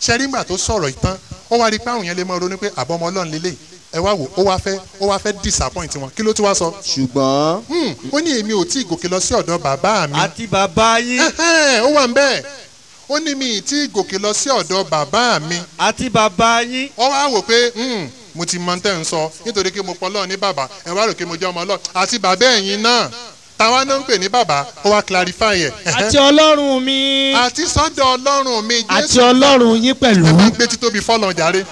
ṣẹ́rìngbà tó sọ̀rọ̀ ìtàn ó wá rí i pé àwọn yẹn lè mọ ronú pé àbọ̀mọ ọlọ́run lélẹ̀ ẹ wá wò ó wá fẹ́ ó wá fẹ́ disappoint wọn. Kí ló tún wá sọ. ṣùgbọ́n Hmm, ó ní èmi ò tí ì gòkè lọ sí ọ̀dọ̀ bàbá mi. Àti bàbá yín. Ó wà ń bẹ́ẹ̀. Ó ní mi ì tí ì gòkè lọ sí ọ̀dọ̀ bàbá mi. Àti bàbá yín. Ó wá wò pé hmm, mo ti mọ tẹ́ ń sọ. Nítorí pé mo pọ̀ lọ́ọ̀ ní bàbá ẹ wá rò pé mo jẹ́ ọmọ ọlọ́ọ̀ àti bàbá ẹ̀yin náà táwa náà ń pè ní bàbá ó wá clarify ẹ̀. Àti ọlọ́run mi. Àti sọ́dọ̀ ọlọ́run mi àti ọlọ́run yín pẹ̀lú. Ẹ máa gbé títóbi fọ́lọ̀ jàre.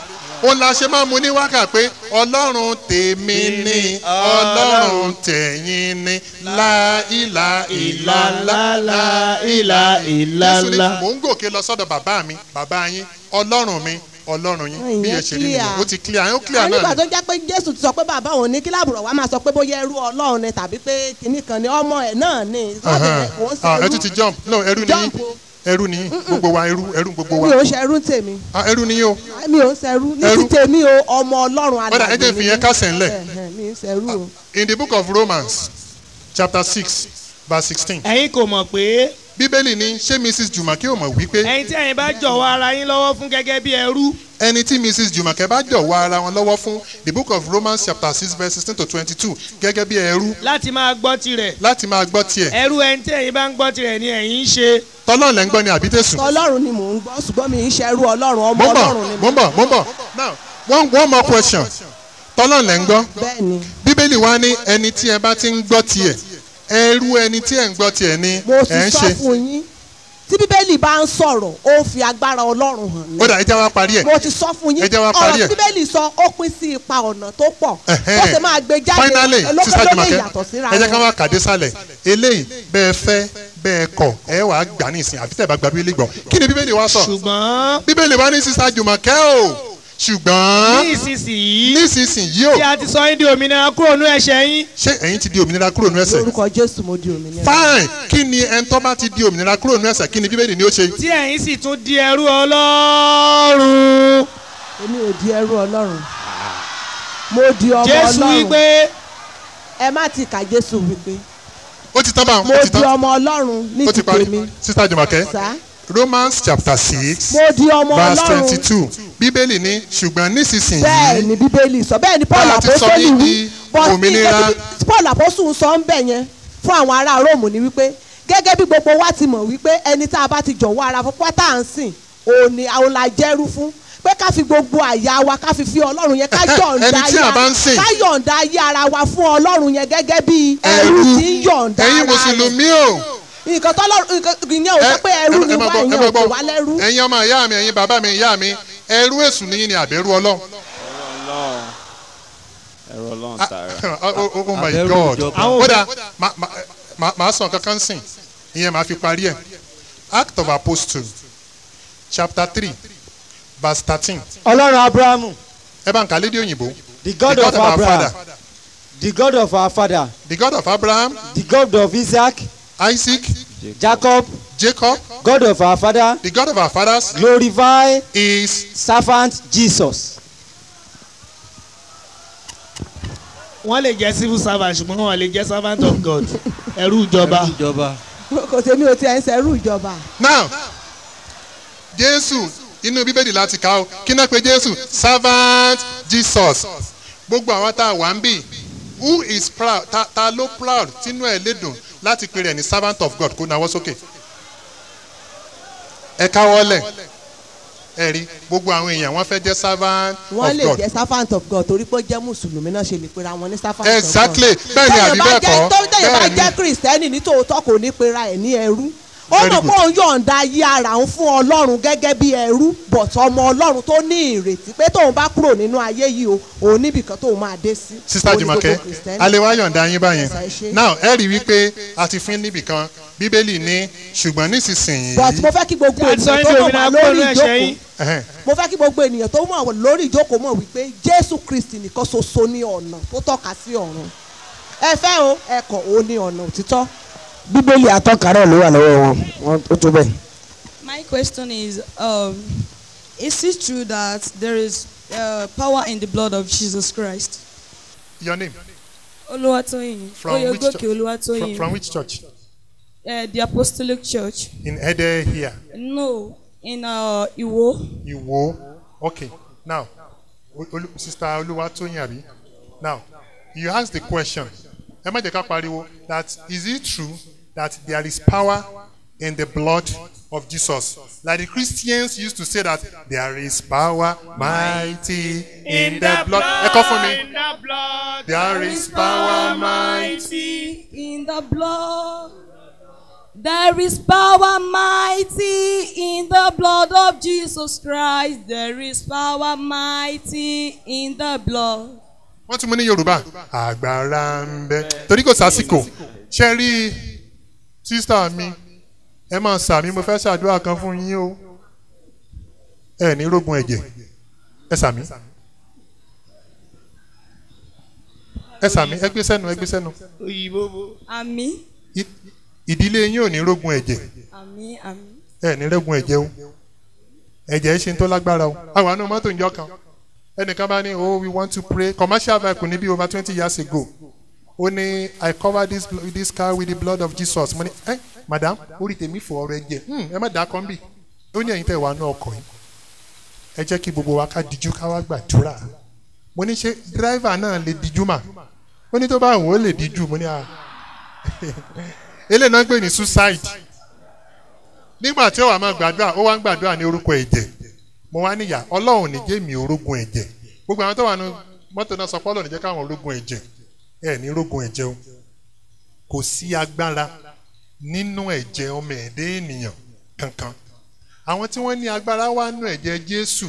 Òun la ṣe máa mu ní wákà pé ọlọ́run tèmi ni ọlọ́run tẹ̀yìn ni láìlà ìlàlá ìlà ìlà Jésù ni ìlà. mò ń gòkè lọ sọ́dọ̀ bàbá mi bàbá yín ọlọ́run mi ọlọ́run yín bí ẹ ṣe rí nìyẹn. ó ti clear ó clear nígbà náà tó ni. jẹ́ pé jésù ti sọ pé bàbá òun ní kí láàbùrọ̀ wa máa sọ pé bóyá ẹrú ọlọ́run ni tàbí pé kinní kan ni ọmọ ẹ̀ náà ni. Ah, ẹ tún ti jump. No ẹrú ni yín. Ẹrú ni yín. Gbogbo wa ẹrú ẹrú gbogbo mi wa ò ń ṣe ẹrú tèmi. Ah, ẹrú ni yín o. Mi ò ń ṣe ẹrú. Ní ti tèmi o ọmọ ọlọ́run Bọ́dà, ẹ jẹ́ fi yẹn kásẹ̀ ńlẹ̀. Ẹ̀hẹ̀n, mi ń ṣe ẹrú o. in the book of Romans chapter six verse sixteen. Ẹ̀yin kò mọ̀ pé bíbélì ní ṣé mrs jùmọ̀kẹ́ ò mọ̀ wípé ẹ̀yin tí ẹ̀yin bá jọ̀wọ́ ara yín lọ́wọ́ fún gẹ́gẹ́ bí ẹrú. Ẹni tí mrs jùmọ̀kẹ́ bá jọ̀wọ́ ara wọn lọ́wọ́ fún the book of romans chapter six verse sixteen to twenty-two gẹ́gẹ́ bí ẹrú. Láti máa gbọ́ tirẹ̀. Láti máa gbọ́ tiẹ̀. Ẹrú ẹni tí ẹ̀yin bá ń gbọ́ tirẹ̀ ni ẹ̀yin ń ṣe. Tọ́lọ́ lẹ́ ń gbọ́ ni àbí tẹ̀sùn. ọlọ́run ni mò ń gbọ́ ṣùgbọ́n mi ń ṣe ẹrú ọlọ́run ọmọ ọlọ́run ni mo ń bọ̀ mo ń bọ̀. Now one one more question. Tọ́lọ́ lẹ́ ń gbọ́. Ni bíbélì wá ní ẹni tí ẹ bá ti ń gbọ́ tiẹ̀ ẹrú ẹni tí ẹ ń gbọ́ tiẹ̀ ni mo ẹ ti ń sọ ṣe. fún yín tí bíbélì bá ń sọ̀rọ̀ ó fi agbára ọlọ́run hàn ní. ó dà ẹ jẹ́ wá parí ẹ̀. Mo ti sọ fún yín ọ̀rọ̀ tí bíbélì sọ ó pín sí ipa ọ̀nà tó pọ̀. Ó sì máa gbé jáde. Finally lókè sísá lókè jùmọ̀kẹ́ ìyàtọ̀ síra ẹ jẹ́ ká wá kàdé sálẹ̀. Eléyìí bẹ́ẹ̀ fẹ́ bẹ́ẹ̀ kọ̀ ẹ wàá gbà ní ìsìn àfi tẹ̀ bá gba bíbélì gbọ́. Kí ni bíbélì wá sọ? Ṣùgbọ́n bíbélì wá ní sísá jùmọ̀kẹ́ o ṣùgbọ́n ní ìsinsìnyí nísinsìnyí o. tí a ti sọ yín di òmìnira kúrò nú ẹ̀ṣẹ̀ yín. Ṣé ẹ̀yin ti di òmìnira kúrò nínú ẹ̀ṣẹ̀? Lórúkọ jésù mo di òmìnira. fine. Kí ni ẹni tó bá ti di òmìnira kúrò nínú ẹ̀ṣẹ̀ kí ni bíbélì ni ó ṣe? Tí ẹ̀yin sì tún di ẹrú ọlọ́run. Èmi ò di ẹrú ọlọ́run. Mo di ọmọ jésù ọlọ́run. wípé ẹ má ti kà jésù wípé. Ó ti tán báwọn mo ó ti di tán. ọmọ ọlọ́run ní ti tèmi sísá jùmọ̀kẹ́ romans chapter six mo di verse ọlọ́run. twenty-two bíbélì ní ṣùgbọ́n bẹ́ẹ̀ nísinsìnyí ni bíbélì sọ bẹ́ẹ̀ ni paul apostoli wí. òmìnira. paul apostoli sọ ń bẹ̀ yẹn fún àwọn ará róòmù ni wípé gẹ́gẹ́ bí gbogbo wa ti mọ̀ wípé ẹni tá a bá ti jọ̀wọ́ ara fún pátá à ń sìn òun ni àwọn la jẹ́rú fún. Pé ká fi gbogbo àyà wa ká fi fi ọlọ́run yẹn ká yọ̀ǹda Ẹni tí a bá ń sìn. ká yọ̀ǹda ayé ara wa fún ọlọ́run yẹn gẹ́gẹ́ bí ẹrú. tí ń yọ̀ǹda ẹ̀yin ara rẹ̀. mùsùlùmí o. Nǹkan tọ́lọ́run ìyẹn ò sọ pé ẹrú ni wá ìyẹn ò wá lẹ́rú. Ẹ̀yin ọmọ ìyá mi ẹ̀yin bàbá mi ìyá mi ẹrú èṣù nìyí ni àbẹ̀rù ọlọ́run? Ẹ̀rọ ọlọ́run Ah, tààrà. oh, oh, oh my Àbẹ̀rù god. ìjọba. Àwọn ó dà má- má- má- màá sọ nǹkan kan sìn. Ìyẹn màá fi parí ẹ̀. Act of apostle chapter three verse thirteen. Ọlọ́run abrahamu. Ẹ bá ń kà lédè òyìnbó. The god, of, abraham. the god of our father. The god of abraham. The god of isaac. Isaac. Jacob. Jacob god of our father the god of our fathers glorify is servant jesus. wọ́n lè jẹ́ civil servant ṣùgbọ́n wọ́n lè jẹ́ servant of God. Ẹrú ìjọba. Ìjọba. Kò tèmi ò tiẹ̀ ń ṣẹrú ìjọba. Now jésù inú bíbélì láti kà ó. Kí náà pé jésù? Servant jesus. Gbogbo àwọn tá a wà ń bì who is proud ta, ta ló proud tínú ẹ̀ lédùn láti pè rẹ̀ ní servant of god kó nawọ́ sókè ẹ káwọ́lẹ̀. Ẹ rí gbogbo àwọn èèyàn wọ́n fẹ́ jẹ́ servant wọ́n of lè god. jẹ́ servant of God torí pé ó jẹ́ mùsùlùmí náà ṣe lè pera wọn ní servant of God. exactly. Bẹ́ẹ̀ ni àbí bẹ́ẹ̀ kọ́. tẹ́yìn bá bẹ́ẹ̀ ni. jẹ́ kìrìsìtẹ́nì ní tòótọ́ kò ní pera ẹ̀ ní ẹrú ó mọ̀ pé òun yọ̀ǹda ayé ara òun fún ọlọ́run gẹ́gẹ́ bí ẹrú but ọmọ ọlọ́run tó ní ìrètí pé tóun bá kúrò nínú ayé yìí o òun níbìkan tóun máa dé sí. sista jùmọ̀kẹ́ Kìrìsìtẹ́nì. alẹ́wà yọ̀ǹda yín báyẹn. Now ẹ rí wípé a ti fín níbìkan bíbélì ní ṣùgbọ́n nísinsìnyí but mo fẹ́ kí gbogbo ènìyàn tó mọ̀ wá lórí ìjókòó. mo fẹ́ kí gbogbo ènìyàn tó mọ̀ lórí ìjókòó mọ̀ wípé jésù kristi nìkan ṣoṣo ní ọ̀nà tó tọ́ka sí ọ̀run. Ẹ fẹ́ o ẹ kọ̀ ó ní ọ̀nà òtítọ́. Bíbélì atọ́kàrẹ́ ló wà lọ́wọ́ wọn ó tó bẹ́ẹ̀. My question is, um, is it true that there is uh, power in the blood of Jesus Christ? your name Oluwatoyin. From which Oyegoke church? from, Oluwatoyin. from which church Uh, the Apostolic Church. in Ede here No, in uh, Iwo. Ìwò. Okay. Now, Sister Oluwatoyin abi. Now, you ask the question. Ẹ má jẹ́ ká pariwo that is it true that there is power in the blood of Jesus? Like the Christians used to say that there is power mighty in the blood. Kọ́ fún mi. There is power mighty. in the blood. There is power mighty in the blood of Jesus Christ. There is power mighty in the blood. wọ́n tún mú ní yorùbá agbára ń bẹ torí kò sásìkò ṣe rí sísá mi ẹ máa sàmí mo fẹ́ ṣàdúrà kan fún yín o. Ẹ ní rógun ẹ̀jẹ̀. Ẹ sàmí ẹ sàmí ẹ gbé sẹ́nu ẹ gbé sẹ́nu. Òyìnbó bo. I- ìdílé yín ò ní rógun ẹ̀jẹ̀. Ẹ ní rógun ẹ̀jẹ̀ o. Ẹ̀jẹ̀ ṣe ń tó lágbára o. Àwọn àna mọ́tò ń jọ kan. Ẹnìkan bá ní oh we want to pray. Commercial vehicle ní bí over twenty years ago ó ní i cover this this car with the blood of jesus. Mo ní ẹ madam orí tèmi fò ọrọ ẹ̀jẹ̀ hmm, ẹ má dàá kan bì ó ní ẹ̀yin tẹ́ wà ní ọkọ̀ yìí ẹ jẹ́ kí gbogbo wa ká dijú ká wá gbàdúrà. Mo ní ṣe dírẹ́fà náà lè dijú mà? Ó ní tó bá wò ó lè dijú. Mo ní à eléyìí náà ń ní suicide. Nígbà tí ó wà máa gbàdúrà ó wá ń gbàdúrà ní orúkọ ẹ̀jẹ̀. Mo wá níyà ọlọ́run ní jẹ́ mi orógun ẹ̀jẹ̀. Gbogbo àwọn tó wà ní mọ́tò náà sọ pé ọlọ́run ní jẹ́ káwọn orógun ẹ̀jẹ̀ ẹ̀ ní orógun ẹ̀jẹ̀ o. Kò sí agbára nínú ẹ̀jẹ̀ ọmọ ẹ̀dẹ́ ènìyàn kankan. Àwọn tí wọ́n ní agbára wà nínú ẹ̀jẹ̀ jésù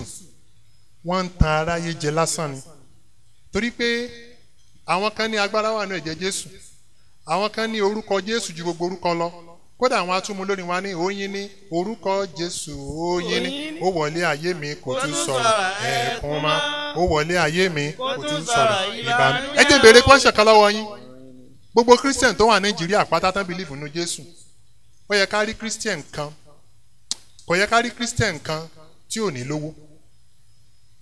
wọ́n ń tan aráyé jẹ lásán ni. Torí pé àwọn kan ní agbára wà nínú ẹ̀jẹ̀ jésù. Àwọn kan ní orúkọ jésù ju gbogbo orúkọ lọ. Kódà àwọn atúmú lónìí wa ní oyin ní orúkọ jésù oyin ní ó wọlé ayé mi kò tún sọ̀rọ̀ ẹ̀ẹ̀kan ó wọlé ayé mi. Kò tún sọ̀rọ̀ ìbámu. ẹ jẹ́ ìbéèrè question kan lọ́wọ́ yín. Gbogbo christian tó wà nàìjíríà pátá tán believe nínú jésù ó yẹ ká rí christian kan kò yẹ ká rí christian kan tí ò ní lówó.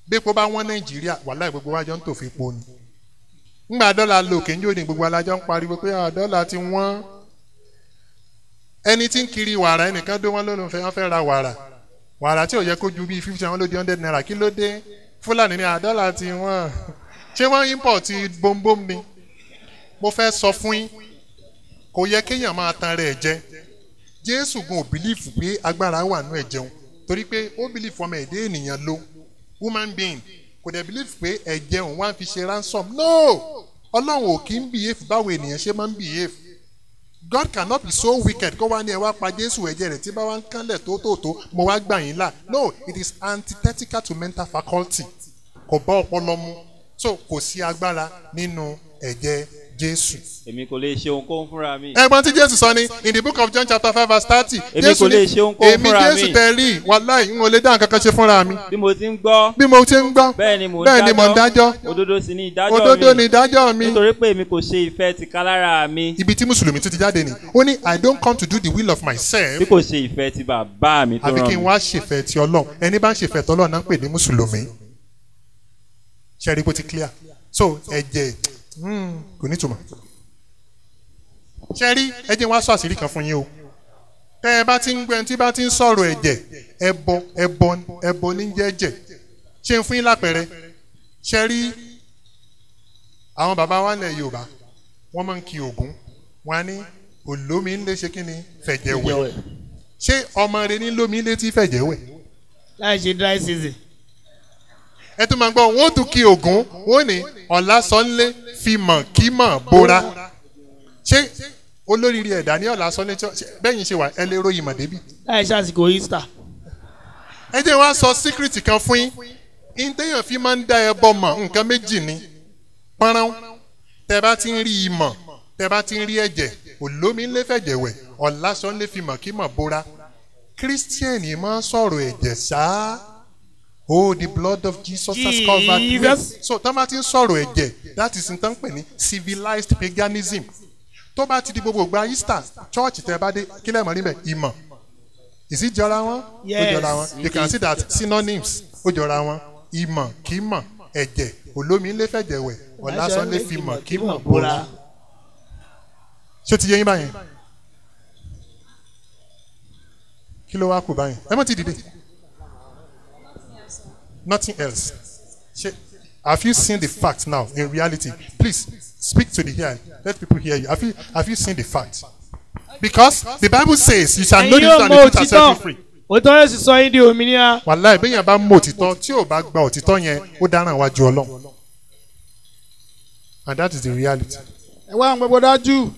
Bí epo bá wọ́n nàìjíríà wàhálà gbogbo wájọ ń tò fi po ni. Ńgbà dọ́là lòkè ń jò ní gbogbo alájọ ń pariwo pé ah, dọ́là ti wọ́n. Ẹni tí ń kiri wàrà ẹnìkan dó wọn lónìí wọn fẹ́ ra wàrà. Wàrà tí ò yẹ kó ju bíi fifty wọn ló di hundred naira. Kí ló dé fúlàní ní àdọ́là tí wọ́n. Ṣé wọ́n import bombom ni? Mo fẹ́ sọ fún yín kò yẹ kéèyàn máa tan rẹ̀ jẹ. Jésù gun ò bìlífù pé agbára wà nù ẹ̀ jẹun torí pé ó bìlífù ọmọ ẹ̀dẹ́ ènìyàn ló human being. Kò dẹ̀ bìlífù pé ẹ̀jẹ̀ òun wá fi ṣe ransom. No! Ọlọ́run ò kí ń behave báwo ènìyàn ṣe máa ń behave God cannot be so wicked. Kó wá ní ẹ wá pa Jésù ẹ̀jẹ̀ rẹ̀ tí bá wá ń kánlẹ̀ tó tó tó mo wá gbà yín là. No it is antithetical to mental faculty. Kò bá ọpọlọ mu. So kò sí agbára nínú ẹ̀jẹ̀ Jésù. èmi kò lè ṣe ohunkóhun fúnra mi. ẹ̀gbọ́n tí Jésù sọ ni in the book of John chapter five verse thirty Èmi kò lè ṣe ohunkóhun èmi fúnra Jésù mi." tẹ rí wàláì n ò lè dá nǹkan kan ṣe fúnra mi. Bí mo ti ń gbọ́. Bí mo ti ń gbọ́. Bẹ́ẹ̀ ni mò ń bẹ́ẹ̀ ni mò ń dájọ́. òdodo sì ni ìdájọ́ òdodo mi ni ìdájọ́ mi. nítorí pé èmi kò ṣe ìfẹ́ ti kálára mi. Ibi tí mùsùlùmí tún ti jáde ni. Ó ní I don't come to do the will of myself. Bí kò ṣe ìfẹ́ ti bàbá mi tó rán kí n mi. wá ṣèfẹ́ ti ọlọ́run. Ẹni bá ń ṣèfẹ́ ti ọlọ́run náà ń pè ní mùsùlùmí. Ṣe rí bó ti clear? So ẹ̀jẹ̀ mm, kò ní tùmọ̀ ṣe rí? Ẹjẹ̀ wá sọ àṣírí kan fún yín o. Tẹ́ ẹ bá ti ń gbẹ́ tí bá ti ń sọ̀rọ̀ ẹ̀jẹ̀ ẹbọ ẹbọ ẹbọ ní jẹ́ ẹ̀jẹ̀ ṣe ń fún yín lápẹ̀rẹ̀ ṣe rí? Àwọn bàbá wa nílẹ̀ Yorùbá wọ́n máa ń ki Ògún. Wọn á ní olómi ń lé ṣe kí ni? Fẹ̀jẹ̀ wẹ̀. Ṣé ọmọ rẹ ní lómi létí fẹ̀jẹ̀ wẹ̀? Láì ṣe dry season. Ẹ tún máa gbọ́ wọ́n tún kí Ògún wọ́n ní ọ̀la sọ́nlé fi mọ̀ kí mọ̀ bóra ṣé olóríire ẹ̀dá ní ṣé bẹ́yìn ṣe wà ẹ lè ròyìn mọ̀ débi. láì ṣàsìkò easter. ẹ jẹ́ wá sọ síkírìtì kan fún yín. Ìtẹ̀yàn fi máa ń dá ẹbọ mọ̀ nǹkan méjì ni. Pọ́nrán tẹ bá ti ń rí i mọ̀ tẹ bá ti ń rí ẹ̀jẹ̀ olómi ńlẹ́ fẹ̀jẹ̀ wẹ̀ ọ̀la sọ́nlé fi mọ̀ kí mọ̀ bóra kírísítíẹ̀nì máa ń sọ̀rọ̀ ẹ̀jẹ̀ ṣáá oh the blood of Jesus has covered me. So tó bá ti ń sọ̀rọ̀ ẹ̀jẹ̀ that is n tán pè ní civilized paganism. Tó bá ti di gbogbo gba Easter church tẹ bá dé kí lẹ́ẹ̀ mọ̀ níbẹ̀ ìmọ̀. It jọra wọn? Ó jọra wọn. you can see that synonyms ó jọra wọn. Ìmọ̀ kí mọ̀. Ẹ̀jẹ̀ olómi ńlẹ́ fẹ̀jẹ̀ wẹ̀ ọ̀làsánlé fi mọ̀ kí mọ̀ bóra ṣé ti yé yín báyẹn? Kí ló wá kù báyìí ẹ mọ̀ ti dìde nothing else. Ṣe have you seen the fact now in reality? Please speak to the hearing. Let people hear you. Have you have you seen the fact? Because the bible says you shall know truth and the truth shall set you free. Òtítọ́ yóò sì sọ yín di òmìnira wàláì bẹ́ẹ̀ yẹn bá mọ òtítọ́ tí ò bá gba òtítọ́ yẹn ó dáràn wájú ọlọ́run. And that is the reality. Ẹ wá àwọn gbogbo dájú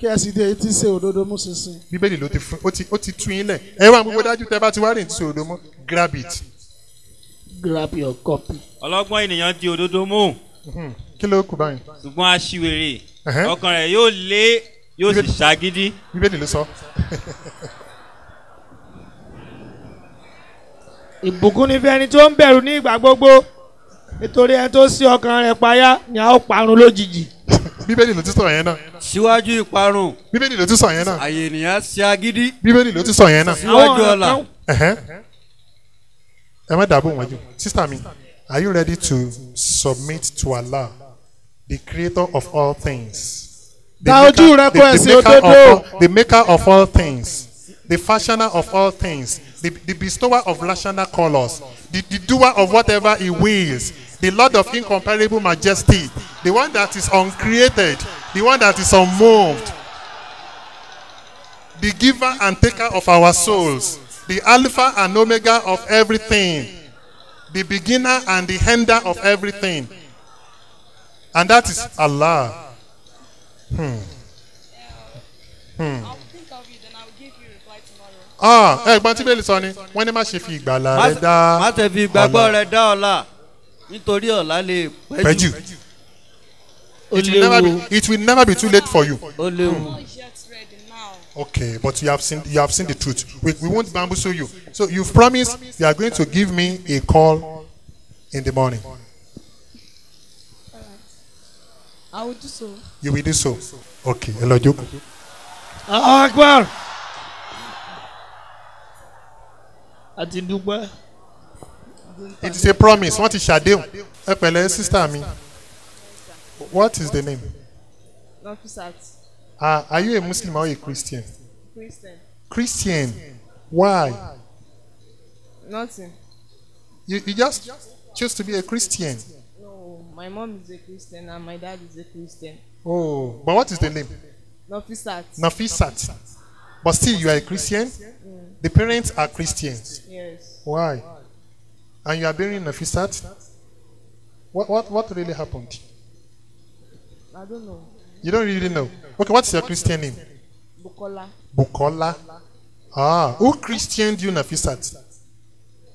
kí ẹ sì dé etí ṣe òdodo mú ṣinṣin. bíbélì ló ti fún ó ti tú yín lẹ̀. Ẹ wá gbogbo dájú tẹ bá ti wá rìn tí òdo mọ́ grab it grab your copy. ọlọ́gbọ́n ènìyàn di òdodo mú. Mhm. kí ló kù báyìí? Ṣùgbọ́n aṣiwèrè ọkàn rẹ̀ yóò lé yóò sì ṣàgídí. bíbélì ló sọ. Ìbùkún ní fẹ́ni tó ń bẹ̀rù ní ìgbà gbogbo. Nítorí ẹni tó sí ọkàn rẹ̀ payá ni a ó parun lójijì. bíbélì ló ti sọ yẹn náà. Síwájú ìparun. Bíbélì ló ti sọ yẹn náà. Àyè ènìyàn ṣe agídí bíbélì ló ti sọ yẹn náà. Síwájú ọ̀la. Ẹ má dàbò wọn jù. Sísá mi are you ready to submit to Allah the creator of all things? The kó the, the, maker of all, the maker of all things the fashioner of all things the, the bestower of rational colours the, the doer of whatever he wills the lord of incomparable majesty the one that is uncreated the one that is unmoved the giver and taker of our souls, the Alpha and Omega of everything, the beginner and the ender of everything. And that is Allah. Reply tomorrow. Ah, ẹ̀gbọ́n tí bẹ́ẹ̀ sọ ni, wọ́n ní má ṣe fi ìgbàlà rẹ dá má tẹ̀ fi ìgbàgbọ́ ọ̀la. rẹ dá ọ̀la nítorí ọ̀la lè pẹ́ jù. It will, never be, it will never be too late for you. ó léwu. Now. Okay, but you have seen you have seen the truth. We, we won't bamboozle you. So you've promised you are going to give me a call in the morning. I will do so. You will do so. Okay, lọ jókòó. Allahu Akbar. a ti dúpẹ́. It is a promise. Wọ́n ti ṣàdéhùn. Ẹ pẹ̀lẹ́ sísá mi. What is the name? Nafisat. Uh, are you a Muslim or a Christian? Christian. Christian. Why? Nothing. You, you just choose to be a Christian. No, my mom is a Christian and my dad is a Christian. Oh, but what is the name? Nafisat. Nafisat. But still, you are a Christian. The parents are Christians. Yes. Why? And you are bearing Nafisat. What what what really happened? I don't know. You don't really know. Okay, what's your Christian name? Bukola. Bukola. Ah, who Christianed you Nafisat?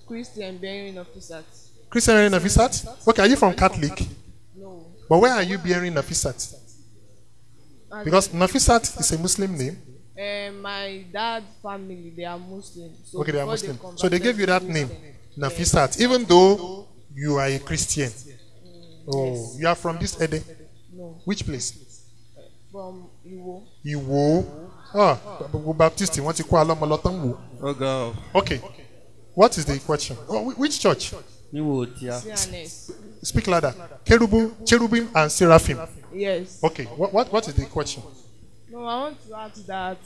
Christian bearing Nafisat. Christian bearing Nafisat? Okay, are you from Catholic? No. But where are you bearing Nafisat? Because Nafisat is a Muslim name. Uh, my dad family they are Muslim. So Okay, they are Muslim. So converted they gave you that name, Christian, Nafisat, even though you are a Christian. Oh, you are from this Ede? No. Which place? From Iwo. Iwo. Ah, gbogbo Baptist wọ́n ti kó alọ́mọ lọ tán wò. Okay. What is the question? Oh, whi- which church? níwò. CNS. Speak louder. Kerubu, cherubim and seraphim. Yes. Okay. What, what, what is the question? No, I want to ask that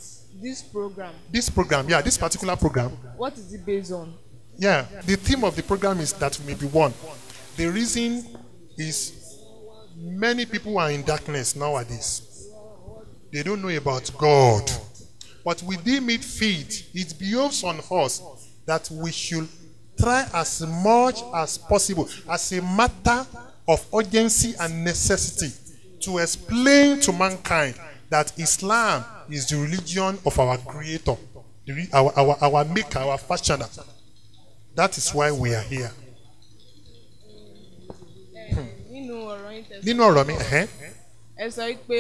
this program, This program, yeah, this particular program, what is it based on? yeah, the theme of the program is that we may be one. The reason is many people are in darkness nowadays. They don't know about God. But we deem it fit, it behoves on us that we should try as much as possible, as a matter of urgency and necessity, to explain to mankind that Islam is the religion of our Creator, our, our, our Maker, our Fashioner. That is why we are here. Nínú ọ̀rọ̀ yín tẹ̀sán. Nínú ọ̀rọ̀ mi, Ẹ sọ pé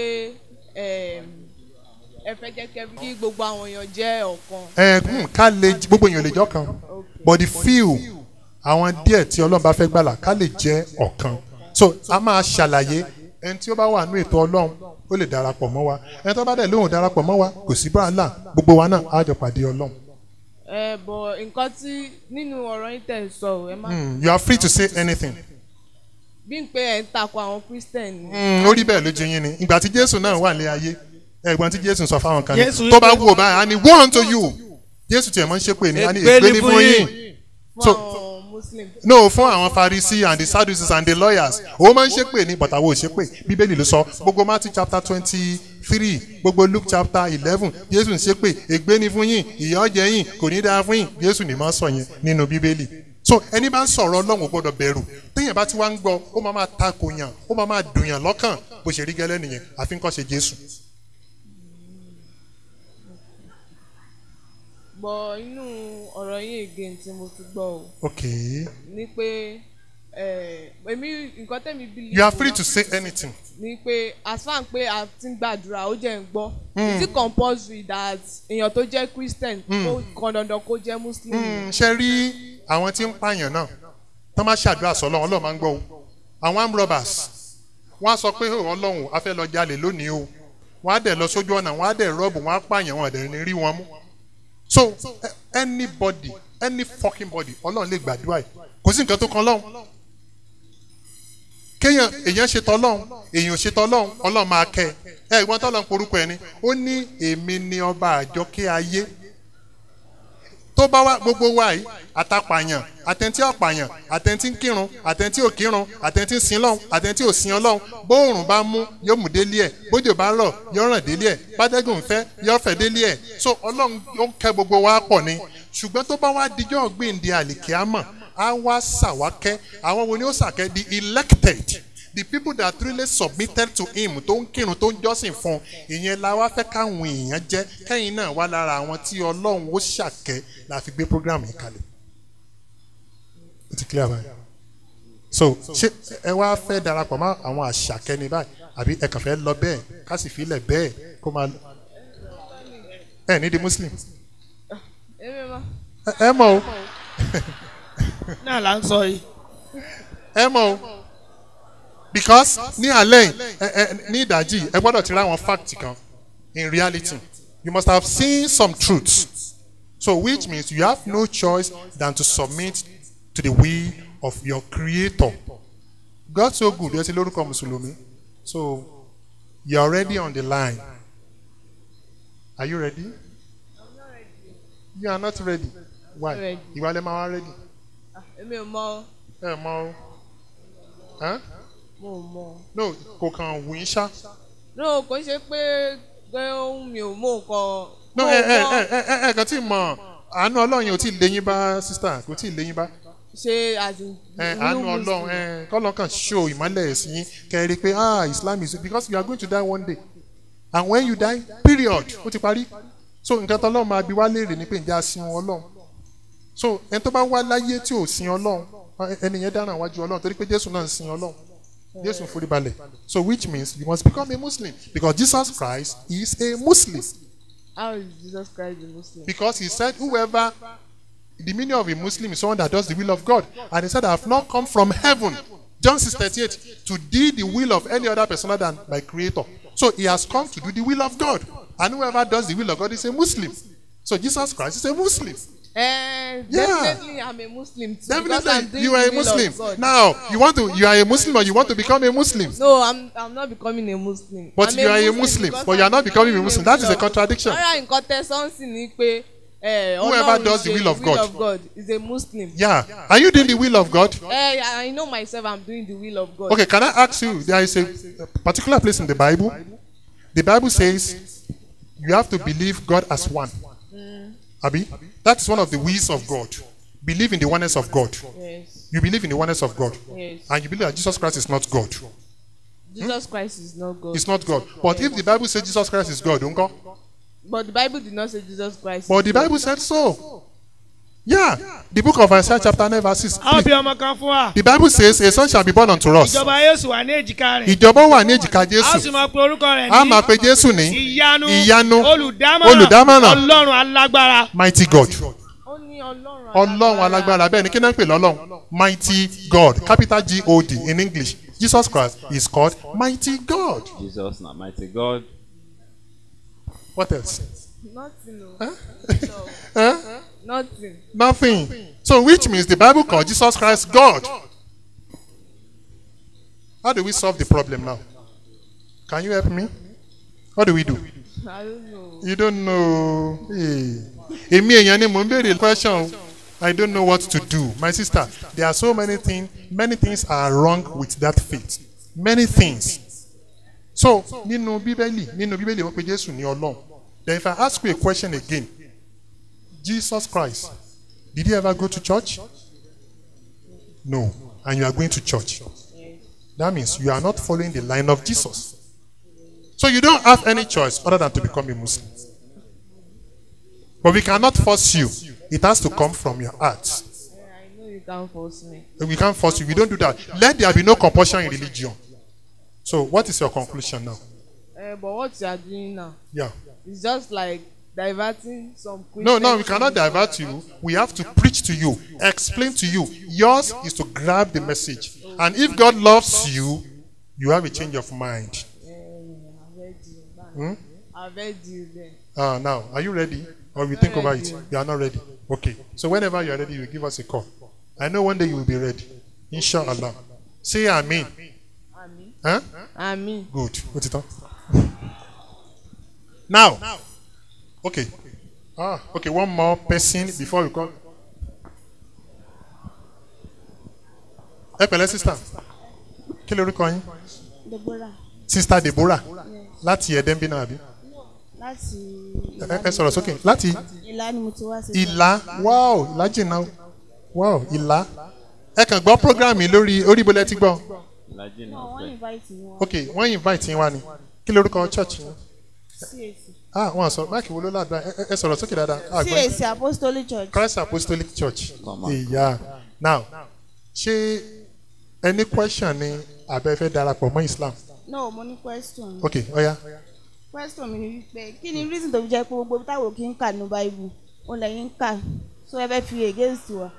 ẹ fẹ́ jẹ́ kí gbogbo àwọn èèyàn jẹ́ ọ̀kan. ẹ̀, hmm, ká lè gbogbo èèyàn lè jẹ́ ọ̀kan. But the few, àwọn díẹ̀ tí Ọlọ́run bá fẹ́ gbàlà, ká lè jẹ́ ọ̀kan. So a máa ṣàlàyé ẹni tí ó bá wà nínú ètò Ọlọ́run ó lè darapọ̀ mọ́ wa. Ẹni tó bá dẹ̀ lóhùn darapọ̀ mọ́ wa kò sí bàálà gbogbo wa náà á jọ pàdé Ọlọ́run. Ẹ bọ̀ nǹkan tí nínú ọ̀rọ̀ yín tẹ̀ sọ ẹ má Hmm, You are free to say anything. Bí n pé ẹ̀ ń takò àwọn Christian ni. Mm, ó rí bẹ́ẹ̀ lójú yín ni. Ìgbà tí jésù náà wà ní ayé ẹ̀gbọ́n tí jésù sọ fáwọn kan ní tó bá wù ó báyìí á ní woe unto you. Jésù tiẹ̀ mọ́ ń ṣépè ní á ní Ègbé ní fún yín. So- no fún àwọn pharisi and the sadducees and the lawyers ó máa ń ṣépè ní but àwọn ò ṣépè. Bíbélì ló sọ gbogbo matthew chapter twenty three gbogbo luke chapter eleven jésù ń ṣépè ègbé ni fún yín ìyà ọ̀jẹ̀ yín kò ní dáa fún yín. Jésù ní máa sọ yẹn nínú bíbélì so ẹni bá ń sọ̀rọ̀ ọlọ́run ò gbọ́dọ̀ bẹ̀rù téèyàn bá ti wá ń gbọ́ ó máa máa takò yàn ó máa máa dùn yàn lọ́kàn bó ṣe rí gẹ́lẹ́ nìyẹn àfi ń kọ́ ṣe jésù. bọ̀ inú ọ̀rọ̀ yín again tí mo ti gbọ́ o okay ni pé èmi nǹkan tẹ̀mí believe you are free to say anything. ni pé as far pé a ti ń gbàdúrà ó jẹ́ ń gbọ́ Mm. is it compulsory that èèyàn tó jẹ́ christian kó kan dandan kó jẹ́ muslim. Mm, ṣe rí àwọn tí ń pààyàn náà tó máa ṣàdúrà sọlọ́run ọlọ́run máa ń gbọ́ o. Àwọn armed robbers wọ́n á sọ pé "Oh, ọlọ́run a fẹ́ lọ jalè lónìí o. Wọ́n á dẹ̀ lọ sójú ọ̀nà wọ́n á dẹ̀ rọ́ọ̀bù wọ́n á pààyàn wọn àdẹ̀ rí wọn mú. So anybody any fucking body ọlọ́run lè gbàdúrà yìí kò sí nǹkan tó kan lọ́hùn kéèyàn èèyàn ṣe tọ́lọ́hún èèyàn ṣe tọ́lọ́hún ọlọ́run máa kẹ́ ẹ. Ìwọ́n tọ́lọ́hún porúkọ ẹ ni. Ó ní èmi ni ọba àjọkẹ́ ayé. Tó bá wá gbogbo wa yìí àtàpàyàn àtẹ̀ntí ọ̀pàyàn àtẹ̀ntí kírun àtẹ̀ntí ò kírun àtẹ̀ntí ń sin lọ́hún àtẹ̀ntí ò sin ọlọ́hún bóòrùn bá mú yóò mú délé ẹ̀. Bójò bá rọ̀ yóò ràn délé ẹ̀. Bátẹ́gùn fẹ́ yóò fẹ́ délé ẹ̀. So ọlọ́run ó ń kẹ́ gbogbo wa pọ̀ ni. Ṣùgbọ́n tó bá wá dijọ́ gbèǹde àlìkíámọ̀ á wá sàwákẹ́ àwọn wo ni ó sàkẹ́ the elected the people that really submitted to him tó ń kírun tó ń jọ́sìn fún ìyẹn la wá fẹ́ káwọn èèyàn jẹ́. Kẹ́yìn náà wá lára àwọn tí ọlọ́run ó ṣàkẹ́ la fi gbé program yìí kalẹ̀ ti clear báyìí so ṣé ẹ wá fẹ́ darapọ̀ mọ́ àwọn àṣàkẹ́ ni báyìí? Àbí ẹ kàn fẹ́ lọ bẹ́ẹ̀ ká sì filẹ̀ bẹ́ẹ̀ kó máa ẹ ní di muslim. Ẹ mọ̀ o. Náà là ń sọ yìí. ẹ mọ̀ o. Because ní alẹ́ ní ìdájí ẹ gbọ́dọ̀ ti rí àwọn fact kan in reality. You must have seen some truths. So which means you have no choice than to submit to the will of your creator God so good ẹ ti lórúkọ mùsùlùmí so you are already on the line are you ready you are not ready why Ready. ìwà lè máa wá ready èmi ò mọ ẹ mọ o mo mọ. no kò kàn wù í ṣá no kò ṣe pé pé ohun mi ò mọ nǹkan. no ẹ ẹ ẹ ẹ ẹ kàn tí mọ àánú ọlọ́run ò tí ì léyìn bá sísá kò tí ì léyìn bá ṣe real àánú ọlọ́run kọ́lọ́ kàn show ìmọ́lẹ̀ ẹ̀sìn yín. Kẹ́ rí pé ah islam is because you are going to die one day. And when you die period ó ti parí. So nǹkan tó ọlọ́run máa bi wá léèrè ni pé ǹjẹ́ a sin ọlọ́run? So ẹni tó bá wá láyé tí ò sin ọlọ́run ẹni yẹn dáràn wájú ọlọ́run torí pé jésù náà ń sin ọlọ́run. Jésù forí balẹ̀ so which means you must become a muslim because jesus christ is a muslim. How is jesus christ a muslim. because he said whoever the meaning of a muslim is someone that does the will of god. And he said i have not come from heaven. John six thirty eight to do the will of any other person other than my creator. So he has come to do the will of god. And whoever does the will of god is a muslim. So jesus christ is a muslim. Eh, Yeah. definitely i'm a muslim too. definitely you are a muslim. Now you want to you are a muslim or you want to become a muslim? No i'm i'm not becoming a muslim. but I'm you are a muslim but you are not becoming a muslim. That is a contradiction rárá nǹkan tẹ sọ́ọ̀sì ni pé eh, Whoever does the will of God. God is a muslim. yeah are you doing the will of god Eh, I know myself i'm doing the will of God. Okay, can I ask you? There is a particular place in the Bible. The Bible says you have to believe God as one. Abi, that is one of the wills of God. Believe in the oneness of God. yes You believe in the oneness of God, yes and you believe that Jesus Christ is not God. jesus christ is not God. It's not God. But if the Bible says Jesus Christ is God, unko? But the bible did not say jesus christ. But the. Bible said so. Yeah, the book of Isaiah chapter 9 verse 6. àwọn bí ọmọ kan fún wa. The Bible says a son shall be born unto us. ìjọba wà ní èjìká Jésù. A máa pe Jésù ní ìyanu olùdámọ̀ràn olùdámọ̀ràn. ọlọ́run alágbára. mighty God. ọlọ́run alágbára bẹ́ẹ̀ ni kí náà ń pè lọ́lọ́run mighty god capital god in english jesus christ is called mighty god Jesus na mighty God. What else nothing o. Huh? no huh? nothing. nothing so which means the bible call jesus christ god how do we solve the problem now can you help me what do we do i don't know. you don't know èmi èèyàn ni mò ń béèrè question I don't know what to do. My sister, there are so many things, many things are wrong with that faith. Many things. So, nínú Bíbélì, nínú Bíbélì wọ́n pe Jésù ní Ọlọ́run. Then if I ask you a question again, Jesus Christ, did he ever go to church? No. And you are going to church. That means you are not following the line of Jesus. So you don't have any choice other than to become a Muslim. But we cannot force you. It has to come from your heart. I know you can't force me. We can't force you. We don't do that. Let there be no compulsion in religion. So what is your conclusion now? Uh, but what you are doing now Yeah. It's just like diverting some No, no, we cannot divert you. We have to preach to you, explain to you. Yours is to grab the message. And if God loves you, you have a change of mind. Eh, I've. Hmm? Heard you then. Ah, now, are you ready? Or you think about it? You are not ready. Okay. So whenever you are ready, you give us a call. I know one day you will be ready. Inshallah. Say Amen. Ami. Huh? Ami. Good. Put it on. Now. Okay. Ah, okay. One more person before we come. Ẹ pẹ̀lẹ́ sista. Kí lorúkọ yín? Deborah Sista Deborah. Láti Ẹ̀dẹ́nbí náà àbí? láti Ẹ sọ̀rọ̀ sókè. Láti Ìlá ni mo ti wá sí. Ìlá. Wow! Ìlá jìnnà. Wow! Ìlá. Ẹ kàn gbọ́ program yìí lórí orí ibo lẹ ti gbọ́. No, wọ́n invite mi wá. Ok, wọ́n invite yín wá ni. Kí lorúkọ church yín? Ah, wọ́n sọ máàkì wo ló ládùá? Ẹ sọ̀rọ̀ sókè dáadáa. Ah. CAC Apostolic Church. Christ Apostolic Church. Ìyá. Now, ṣé any question ni abẹ́ fẹ́ darapọ̀ mọ́ Islam? No, mo ní question. Ok, ọ̀ya. Question mi ni wípé kí ni reason tó fi jẹ́ pé gbogbo táwọn kì í kà ní Bible òun lẹ́yìn ń kà so ẹ fẹ́ fi against wa.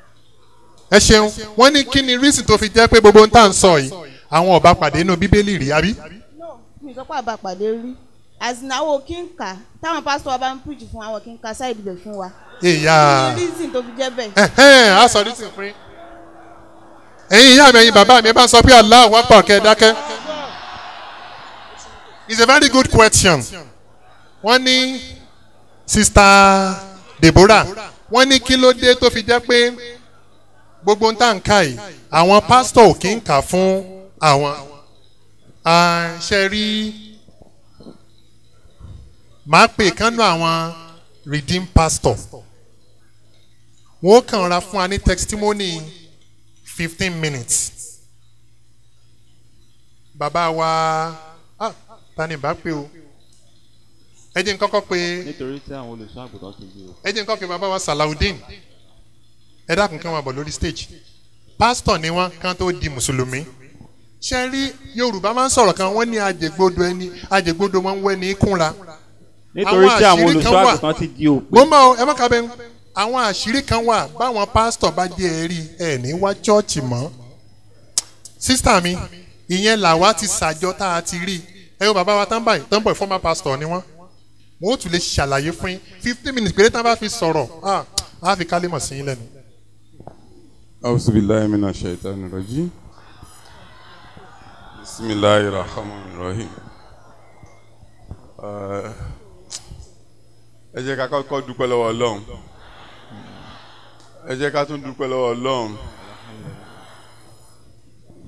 Ẹ ṣeun, wọ́n ní kí ni reason tó fi jẹ́ pé gbogbo ń tà ń sọ yìí? Àwọn ọba pàdé inú Bíbélì rí, àbí? No, mi sọ pé àbá pàdé rí. Àsìnáwó kí ń kà táwọn pásítọ̀ wa bá ń preach fún àwọn kì í ka side ibẹ̀ fún wa. Ìyá. Kí ni reason tó fi jẹ́ bẹ́ẹ̀? A sọ reason fún yín. Ẹ̀yin ìyá mi, ẹ̀yin bàbá mi, ẹ bá ń sọ pé Allah wọ́n pọ̀ kẹ́ ẹ dákẹ́. It's a very good question. Wọ́n ní Sista Deborah, wọ́n ní kí ló dé tó fi jẹ́ pé gbogbo ń tà ń kà yìí, àwọn pásítọ̀ ò kí ń kà fún àwọn. À, Ṣe rí màá pè kánú àwọn redeem pastor. Wọ́n kàn ra fún wa ní testimony fifteen minutes. Bàbá wa ah, ta ni bá pè o? Ẹ jẹ́ n kọ́kọ́ pé nítorí tí àwọn olùṣọ́ àgùntàn ti gbé o. ẹ jẹ́ n kọ́kọ́ pé bàbá wa Salaudeen ẹ dákun kí wọ́n máa bọ̀ lórí stage. Pásítọ̀ ni wọ́n kán tó di Mùsùlùmí. Ṣé rí Yorùbá máa ń sọ̀rọ̀ kan wọ́n ní àjẹgbódo ẹni àjẹgbódo wọn ń wẹ́ ní kúnra nítorí tí àwọn olùṣọ́ àgùntàn ti di òpè. mo máa ẹ má ka bẹ́ẹ̀. Àwọn àṣírí kan wà báwọn pásítọ̀ bá dé ẹ rí ẹ ní wá chọ́ọ̀chì mọ́. Sísítà mi ìyẹn làwa ti ṣàjọ tá a ti rí. Ẹ yóò bàbá wa tán báyìí tán bọ̀ former pastor ni wọ́n. Wọn ó tún lè ṣàlàyé fún yín. Fifteen minutes péré tán bá fi sọ̀rọ̀ á fi kálí mọ̀ sí yín lẹ́nu. auzubillahi mina shaitani rajim. Bismillahir rahmanir rahim. Uh, ẹ jẹ́ ká kọ́kọ́ dúpẹ́ lọ́wọ́ ọlọ́run. Ẹ jẹ́ ká tún dúpẹ́ lọ́wọ́ ọlọ́run.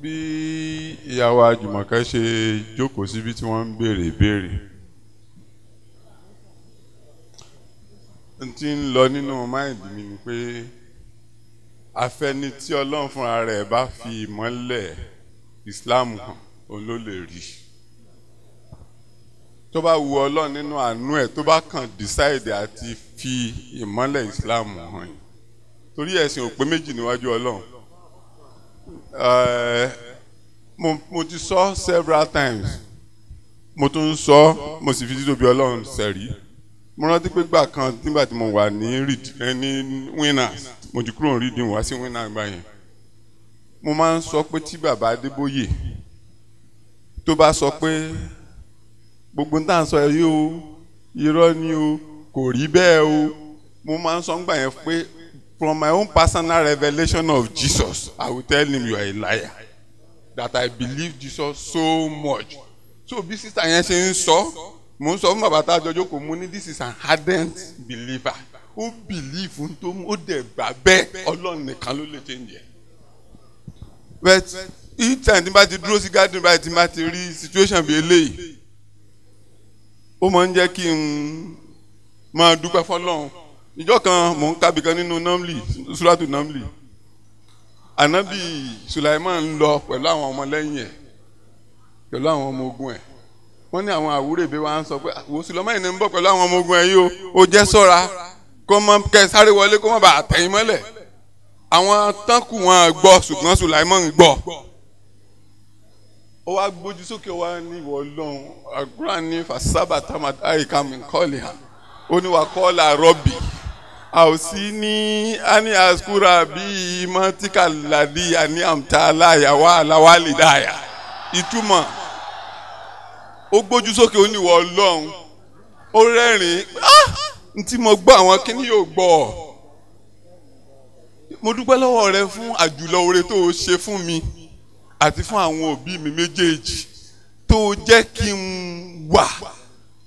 Bí ìyàwó àjùmọ̀kẹ́ ṣe jókòó síbi tí wọ́n ń béèrè ìbéèrè. N ti ń lọ nínú máìndì mi ni pé afẹ́ni tí ọlọ́run fúnra rẹ̀ bá fi ìmọ́lẹ̀ islam hàn òun ló lè rí tó bá wu ọlọ́run nínú àánú ẹ̀ tó bá kàn decide àti fi ìmọ́lẹ̀ islam hàn yín. Torí ẹ̀sìn ò pé méjì níwájú ọlọ́run. Mo ti sọ several times. Mo tún ń sọ mo sì fi títóbi ọlọ́run sẹ̀rí. Mo rántí pé gbà kan nígbà tí mo wà ní winners mo ti kúrò ní reading wá sí winners gbà yẹn. Mo máa ń sọ pé tí bàbá adébóyè tó bá sọ pé gbogbo ń tà ń sọ yìí o. Irọ́ ni o. Kò rí bẹ́ẹ̀ o. Mo máa ń sọ ń gbà yẹn pé from my own personal revelation of Jesus I will tell him you are a liar. That I believe Jesus so much. So bí sísá yẹn ṣe ń sọ mo ń sọ fún bàbá tá kò mú ní this is an ardent believer. Ó bìlíìfù tó mú ó dẹ̀ gbà bẹ́ẹ̀. Ọlọ́run nìkan ló lè change ẹ̀. But each time tí n bá ti dúró sí garden báyìí tí n bá ti rí situation bí eléyìí ó máa ń jẹ́ kí n máa dúpẹ́ fọlọ́run. Ìjọ kan mò ń kábi kan nínú namli suratu namli. Anabi sulaiman lọ pẹ̀lú àwọn ọmọlẹ́yìn ẹ̀ pẹ̀lú àwọn ọmọ ogun ẹ̀. Wọ́n ní àwọn àwúrèbé wa ń sọ pé wo sulaiman ní ń bọ̀ pẹ̀lú àwọn ọmọ ogun ẹ̀ yìí o. Jẹ́ sọ́ra. Kó mọ kẹ́ sáré wọlé kó mọ bá àtẹ̀yìn mọ́lẹ̀. Àwọn tánkù wọn gbọ́ ṣùgbọ́n sulaiman gbọ́ ó wá gbójú sókè wá ní ìwọ ọlọ́run àgúrà ní fasaba tamata àyíká mi kọ́ọ̀lì hàn ó ní rọ́bì. Àwòsí ní ani askura bíi mọ́tíkà ladi àní àmta aláyàwó aláwálì dáyà ìtumọ̀ ó gbójú sókè ó ní ìwọ ọlọ́run ó rẹ́rìn-ín. Ah! Ntí mo gbọ́ àwọn kíní yóò gbọ́. Ọ mo dúpẹ́ lọ́wọ́ rẹ fún àjùlọ oore tó o ṣe fún mi àti fún àwọn òbí mi méjèèjì tó jẹ́ kí n wà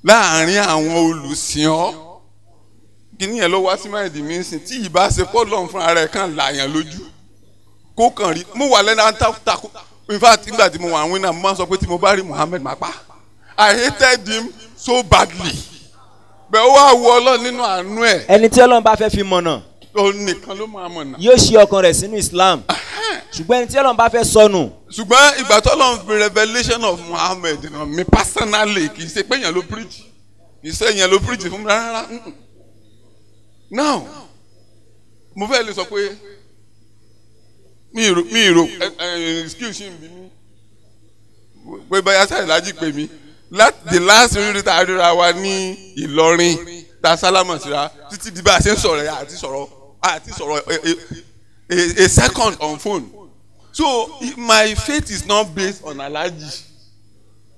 láàárín àwọn olùsìn ọ́. Kíní yẹn ló wá sí máìdì mi sìn tí ìbá ṣe pọ́ lọ́n fúnra rẹ̀ kàn láàyàn lójú kó kàn rí. Mo wà lẹ́nu àtàkùn in fact nígbà tí mo wà wínà mo máa sọ pé tí mo bá rí Muhammed máa pa. I hated him so badly. Bẹ́ẹ̀ ó wá wọ ọlọ́run nínú àánú ẹ̀. Ẹni tí ọlọ́run bá fẹ́ fi mọ̀nà ó nìkan ló máa mọ̀nà. yóò ṣí ọkàn rẹ̀ sínú Islam ṣùgbọ́n ẹni tí ọlọ́run bá fẹ́ sọnù. Ṣùgbọ́n ìgbà tó lọ́n fi revelation of Muhammad hàn mí personally kì í ṣe pé èèyàn ló preach. Kì í ṣe èèyàn ló preach fún mi rárá. Now mo fẹ́ lè sọ pé mi ì rò mi ì rò ẹ ẹ excuse me mi pé báyà sáyẹn lájì mí. Lá- the last rírí tá a ríra wa ní Ìlọrin tá a sálámà síra títí di bá a ṣe ń sọ̀rọ̀ àti sọ̀rọ̀ a second on phone so my faith is not based on alaji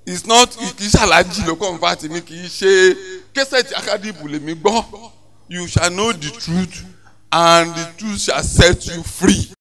it's not kì í ṣe alaji ló convert mi kì í ṣe kẹsẹ̀tì akadibu lèmi gbọ́. You shall know the truth and the truth shall set you free